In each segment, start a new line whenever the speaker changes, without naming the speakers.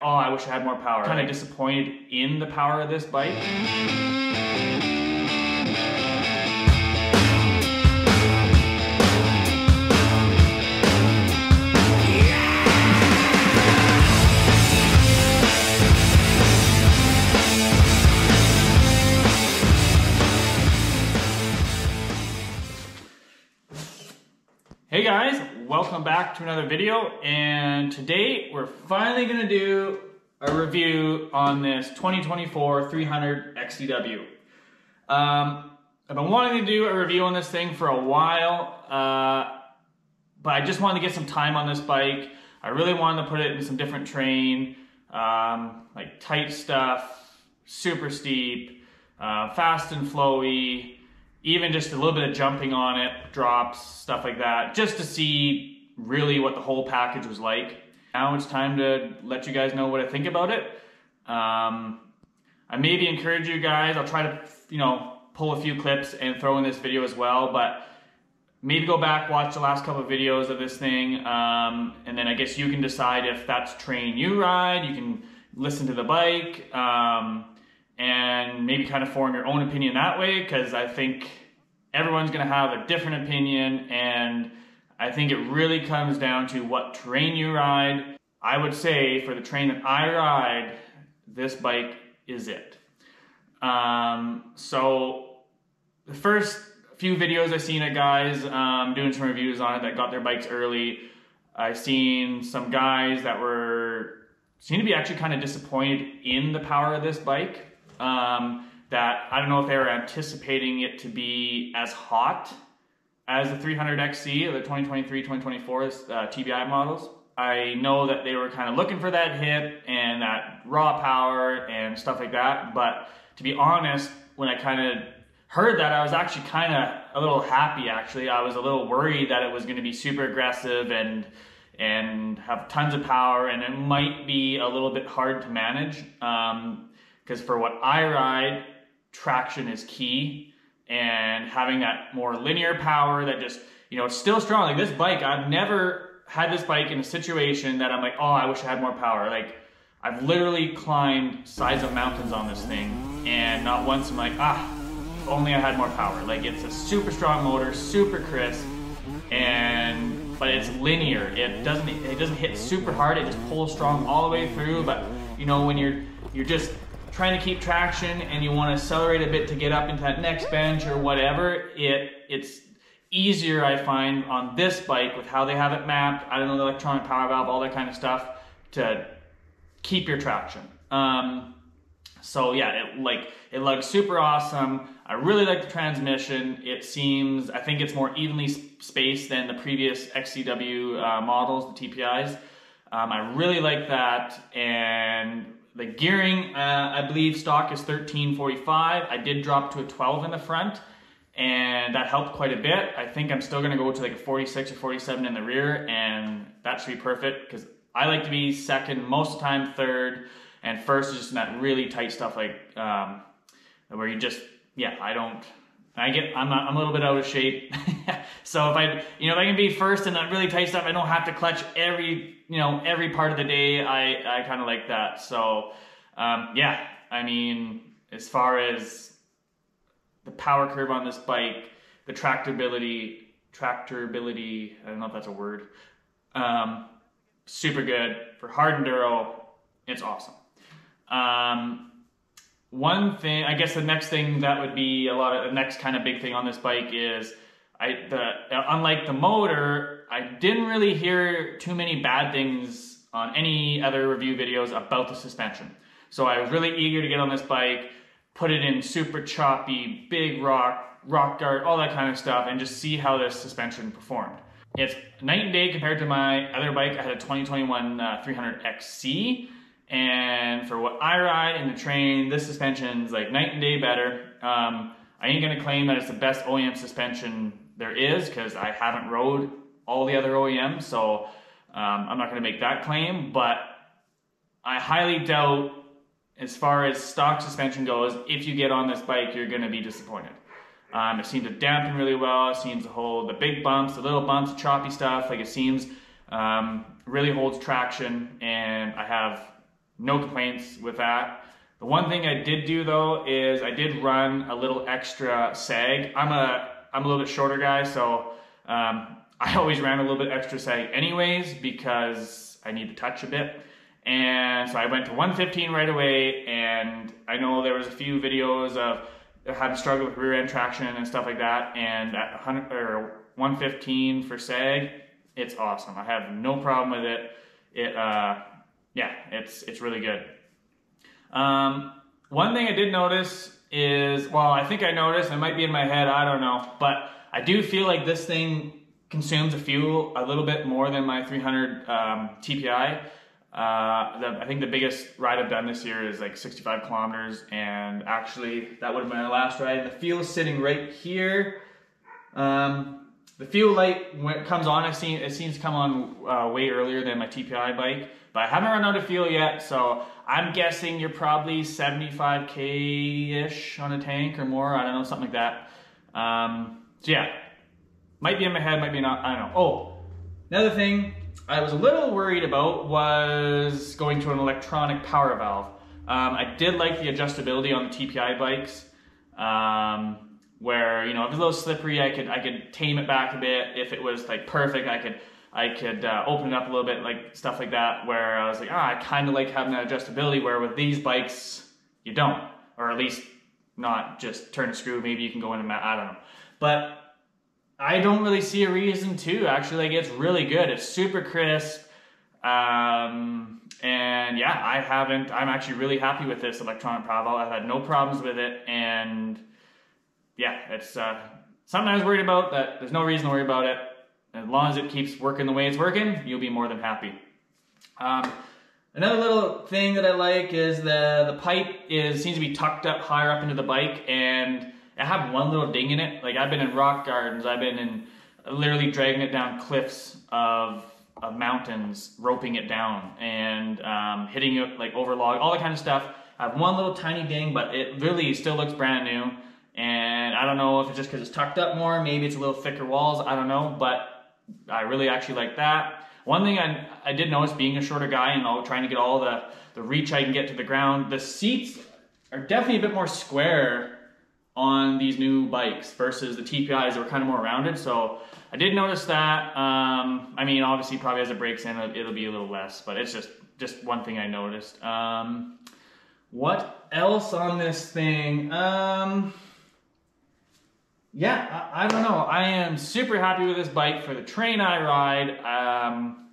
oh, I wish I had more power. Kind of disappointed in the power of this bike. Hey guys, welcome back to another video and today we're finally going to do a review on this 2024 300 XCW. Um, I've been wanting to do a review on this thing for a while, uh, but I just wanted to get some time on this bike. I really wanted to put it in some different terrain, um, like tight stuff, super steep, uh, fast and flowy, even just a little bit of jumping on it, drops, stuff like that, just to see really what the whole package was like. Now it's time to let you guys know what I think about it. Um, I maybe encourage you guys, I'll try to, you know, pull a few clips and throw in this video as well, but maybe go back, watch the last couple of videos of this thing, um, and then I guess you can decide if that's train you ride, you can listen to the bike, um, and maybe kind of form your own opinion that way because I think everyone's going to have a different opinion and I think it really comes down to what train you ride. I would say for the train that I ride, this bike is it. Um, so the first few videos I've seen of guys um, doing some reviews on it that got their bikes early, I've seen some guys that were seem to be actually kind of disappointed in the power of this bike. Um, that I don't know if they were anticipating it to be as hot as the 300XC the 2023 2024 uh, TBI models. I know that they were kind of looking for that hit and that raw power and stuff like that. But to be honest, when I kind of heard that, I was actually kind of a little happy. Actually, I was a little worried that it was going to be super aggressive and and have tons of power, and it might be a little bit hard to manage. Um, because for what I ride, traction is key and having that more linear power that just, you know, it's still strong. Like this bike, I've never had this bike in a situation that I'm like, oh, I wish I had more power. Like I've literally climbed sides of mountains on this thing and not once I'm like, ah, only I had more power. Like it's a super strong motor, super crisp, and but it's linear. It doesn't it doesn't hit super hard. It just pulls strong all the way through. But you know when you're you're just trying to keep traction and you want to accelerate a bit to get up into that next bench or whatever, it it's easier I find on this bike with how they have it mapped, I don't know, the electronic power valve, all that kind of stuff, to keep your traction. Um, so yeah, it like it looks super awesome. I really like the transmission. It seems, I think it's more evenly spaced than the previous XCW uh, models, the TPIs. Um, I really like that, and the gearing, uh, I believe stock is 1345. I did drop to a 12 in the front and that helped quite a bit. I think I'm still gonna go to like a 46 or 47 in the rear and that should be perfect because I like to be second, most of the time third, and first is just in that really tight stuff like um, where you just, yeah, I don't, I get, I'm, not, I'm a little bit out of shape. so if I, you know, if I can be first in that really tight stuff, I don't have to clutch every, you know, every part of the day. I, I kind of like that. So, um, yeah, I mean, as far as the power curve on this bike, the tractability, tractability, I don't know if that's a word, um, super good for hard enduro. It's awesome. Um, one thing, I guess the next thing that would be a lot of the next kind of big thing on this bike is I the unlike the motor, I didn't really hear too many bad things on any other review videos about the suspension. So I was really eager to get on this bike, put it in super choppy, big rock, rock garden, all that kind of stuff, and just see how this suspension performed. It's night and day compared to my other bike. I had a 2021 uh, 300XC and for what I ride in the train, this suspension's like night and day better. Um, I ain't gonna claim that it's the best OEM suspension there is because I haven't rode all the other OEMs, so um, I'm not gonna make that claim, but I highly doubt as far as stock suspension goes, if you get on this bike, you're gonna be disappointed. Um, it seems to dampen really well, it seems to hold the big bumps, the little bumps, choppy stuff, like it seems um, really holds traction, and I have no complaints with that. The one thing I did do though is I did run a little extra sag. I'm a I'm a little bit shorter guy, so um, I always ran a little bit extra sag anyways because I need to touch a bit. And so I went to 115 right away, and I know there was a few videos of to struggle with rear end traction and stuff like that. And at 100 or 115 for sag, it's awesome. I have no problem with it. It, uh, yeah, it's it's really good. Um, one thing I did notice is, well, I think I noticed, it might be in my head, I don't know, but I do feel like this thing consumes a fuel a little bit more than my 300 um, TPI. Uh, the, I think the biggest ride I've done this year is like 65 kilometers, and actually that would have been my last ride. The fuel is sitting right here. Um, the fuel light when it comes on, I've seen it seems to come on uh, way earlier than my TPI bike, but I haven't run out of fuel yet, so I'm guessing you're probably 75k ish on a tank or more. I don't know, something like that. Um, so yeah, might be in my head, might be not. I don't know. Oh, another thing I was a little worried about was going to an electronic power valve. Um, I did like the adjustability on the TPI bikes, um, where you know if it was a little slippery, I could I could tame it back a bit. If it was like perfect, I could I could uh, open it up a little bit, like stuff like that. Where I was like, ah, I kind of like having that adjustability. Where with these bikes, you don't, or at least not just turn a screw. Maybe you can go in and I don't know, but I don't really see a reason to. Actually, like it's really good. It's super crisp. Um, and yeah, I haven't. I'm actually really happy with this electronic power valve. I've had no problems with it, and yeah, it's uh, something I was worried about. That there's no reason to worry about it. As long as it keeps working the way it's working, you'll be more than happy. Um, another little thing that I like is the the pipe is seems to be tucked up higher up into the bike, and I have one little ding in it. Like I've been in rock gardens, I've been in literally dragging it down cliffs of of mountains, roping it down and um, hitting it like over log, all that kind of stuff. I have one little tiny ding, but it really still looks brand new. And I don't know if it's just because it's tucked up more, maybe it's a little thicker walls, I don't know, but I really actually like that. One thing I, I did notice being a shorter guy and all trying to get all the, the reach I can get to the ground, the seats are definitely a bit more square on these new bikes versus the TPIs that were kind of more rounded. So I did notice that. Um, I mean, obviously, probably as it breaks in, it'll be a little less, but it's just just one thing I noticed. Um, what else on this thing? Um, yeah, I, I, don't know. I am super happy with this bike for the train I ride. Um,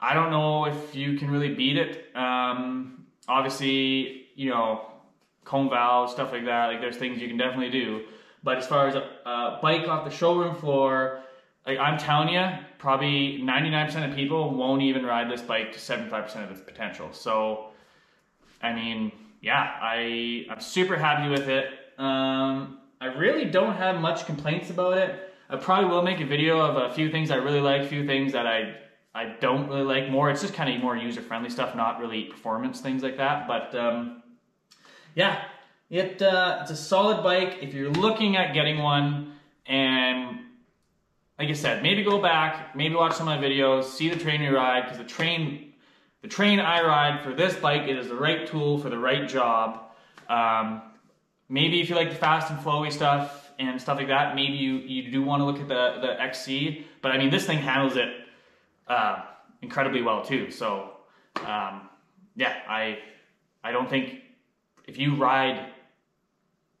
I don't know if you can really beat it. Um, obviously, you know, cone valves, stuff like that. Like there's things you can definitely do. But as far as a, a bike off the showroom floor, like I'm telling you, probably 99% of people won't even ride this bike to 75% of its potential. So, I mean, yeah, I I'm super happy with it. Um, I really don't have much complaints about it. I probably will make a video of a few things I really like, a few things that I I don't really like more. It's just kind of more user friendly stuff, not really performance things like that. But um, yeah, it uh, it's a solid bike. If you're looking at getting one, and like I said, maybe go back, maybe watch some of my videos, see the train you ride, because the train, the train I ride for this bike, it is the right tool for the right job. Um, maybe if you like the fast and flowy stuff and stuff like that, maybe you, you do want to look at the, the XC. But I mean, this thing handles it uh, incredibly well too. So um, yeah, I I don't think if you ride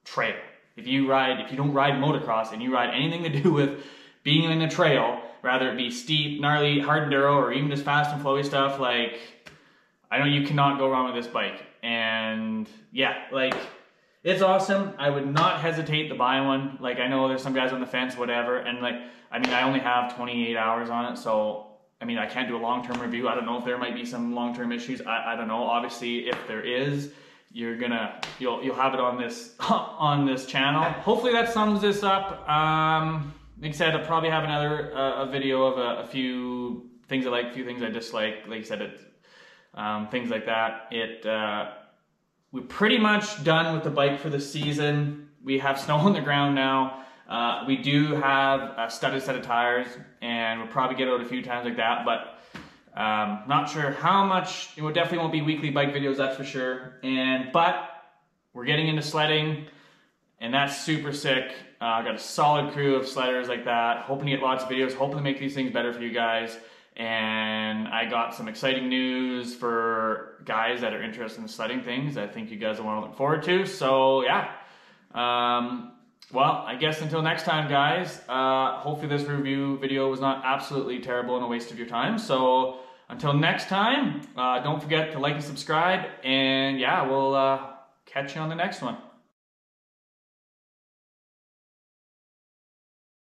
trail, if you ride, if you don't ride motocross and you ride anything to do with being in a trail, rather it be steep, gnarly, hard enduro, or even just fast and flowy stuff, like, I know you cannot go wrong with this bike. And yeah, like, it's awesome. I would not hesitate to buy one. Like, I know there's some guys on the fence, whatever, and like, I mean, I only have 28 hours on it, so I mean, I can't do a long-term review. I don't know if there might be some long-term issues. I, I don't know. Obviously, if there is, you're gonna you'll you'll have it on this on this channel. Hopefully that sums this up. Um, like I said, I'll probably have another uh, a video of a, a, few things I like, a few things I dislike. Like I said, it um, things like that. It uh, we're pretty much done with the bike for the season. We have snow on the ground now. Uh, we do have a studded set of tires, and we'll probably get out a few times like that, but Um, not sure how much. It will definitely won't be weekly bike videos, that's for sure. And but we're getting into sledding, and that's super sick. Uh, I got a solid crew of sledders like that. Hoping to get lots of videos. Hoping to make these things better for you guys. And I got some exciting news for guys that are interested in sledding things. I think you guys will want to look forward to. So yeah. Um, well, I guess until next time, guys. Uh, hopefully this review video was not absolutely terrible and a waste of your time. So until next time, uh, don't forget to like and subscribe. And yeah, we'll uh, catch you on the next one.